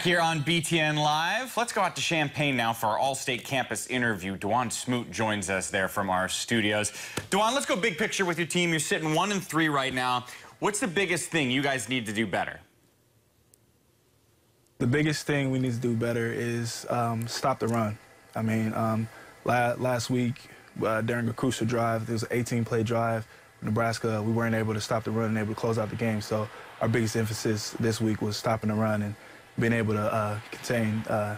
Back here on BTN Live, let's go out to Champaign now for our All-State Campus interview. Dawuane Smoot joins us there from our studios. Dawuane, let's go big picture with your team. You're sitting one and three right now. What's the biggest thing you guys need to do better? The biggest thing we need to do better is um, stop the run. I mean, um, la last week uh, during a crucial drive, there was an 18-play drive. Nebraska, we weren't able to stop the run and able to close out the game. So our biggest emphasis this week was stopping the run and being able to uh, contain uh,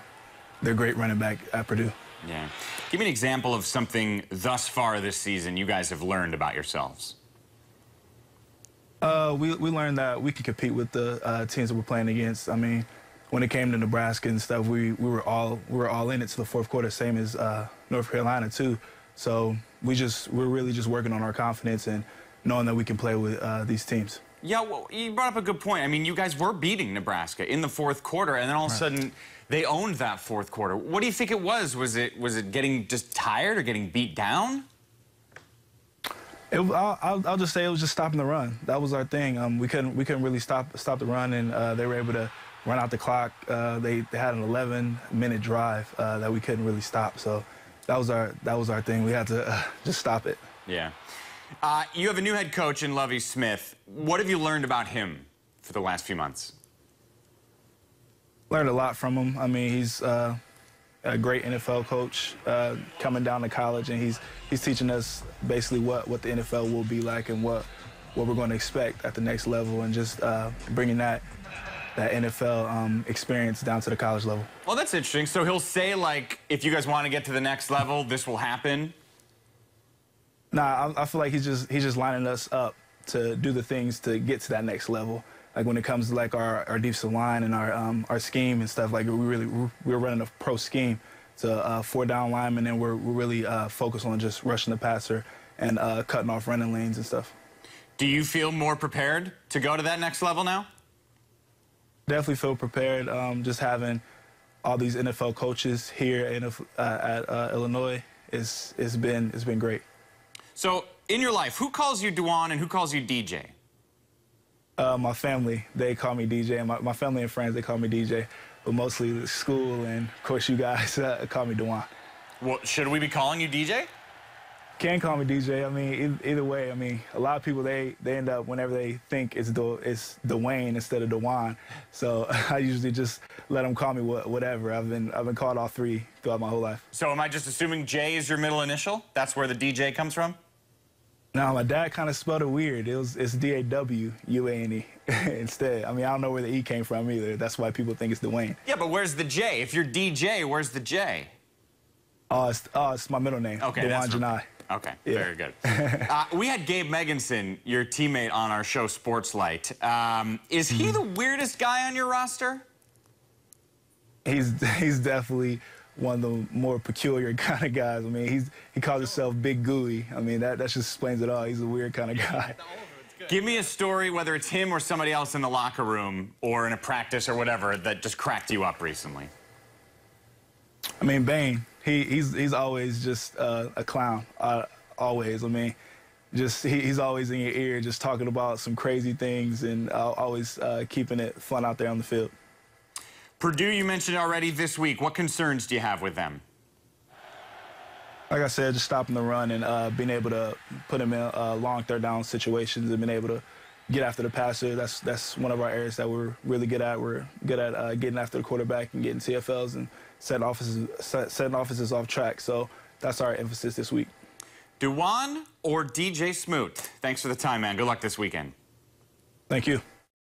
their great running back at Purdue. Yeah. Give me an example of something thus far this season you guys have learned about yourselves. Uh, we, we learned that we could compete with the uh, teams that we're playing against. I mean, when it came to Nebraska and stuff, we, we were all we were all in it to the fourth quarter, same as uh, North Carolina too. So we just we're really just working on our confidence and knowing that we can play with uh, these teams. Yeah, well, you brought up a good point. I mean, you guys were beating Nebraska in the fourth quarter, and then all of a sudden they owned that fourth quarter. What do you think it was? Was it was it getting just tired or getting beat down? It, I'll, I'll, just say it was just stopping the run. That was our thing. Um, we couldn't we couldn't really stop stop the run, and uh, they were able to run out the clock. Uh, they, they had an 11 minute drive uh, that we couldn't really stop. So that was our that was our thing. We had to uh, just stop it. Yeah. Uh, you have a new head coach in Lovie Smith. What have you learned about him for the last few months? Learned a lot from him. I mean, he's uh, a great NFL coach uh, coming down to college, and he's he's teaching us basically what, what the NFL will be like and what what we're going to expect at the next level, and just uh, bringing that that NFL um, experience down to the college level. Well, that's interesting. So he'll say like, if you guys want to get to the next level, this will happen. Nah, I, I, feel like he's just he's just lining us up to do the things to get to that next level. Like when it comes to like our, our defensive line and our um, our scheme and stuff, like we really we're running a pro scheme to uh, four down linemen, and we're, we're really uh, focused on just rushing the passer and uh, cutting off running lanes and stuff. Do you feel more prepared to go to that next level now? Definitely feel prepared. Um, just having all these NFL coaches here in, uh, at uh, Illinois is it's been it's been great. So, in your life, who calls you Dawuane and who calls you DJ? Uh, my family, they call me DJ, and my, my, family and friends, they call me DJ. But mostly school and, of course, you guys uh, call me Dawuane. Well, should we be calling you DJ? Can call me DJ. I mean, either way. I mean, a lot of people they they end up whenever they think it's the it's Dwayne instead of Dewan. So I usually just let them call me whatever. I've been I've been called all three throughout my whole life. So am I just assuming J is your middle initial? That's where the DJ comes from? No, my dad kind of spelled it weird. It was it's D A W U A N E instead. I mean, I don't know where the E came from either. That's why people think it's Dwayne. Yeah, but where's the J? If you're DJ, where's the J? Oh, it's, oh, it's my middle name. Okay, Dawuane Janai. Okay, yeah. very good. uh, we had Gabe Megginson, your teammate, on our show Sportslight. Um, is he mm. the weirdest guy on your roster? He's he's definitely one of the more peculiar kind of guys. I mean, he's he calls himself Big Gooey. I mean, that that just explains it all. He's a weird kind of guy. Give me a story, whether it's him or somebody else in the locker room or in a practice or whatever, that just cracked you up recently. I mean, Bane he, he's he's always just uh, a clown. Uh, always. I mean, just he, he's always in your ear, just talking about some crazy things and uh, always uh, keeping it fun out there on the field. Purdue, you mentioned already this week. What concerns do you have with them? Like I said, just stopping the run and uh, being able to put them in uh, long third down situations and being able to get after the passer. That's that's one of our areas that we're really good at. We're good at uh, getting after the quarterback and getting TFLs and setting offices setting offices off track. So that's our emphasis this week. Dawuane or DJ Smoot? Thanks for the time, man. Good luck this weekend. Thank you.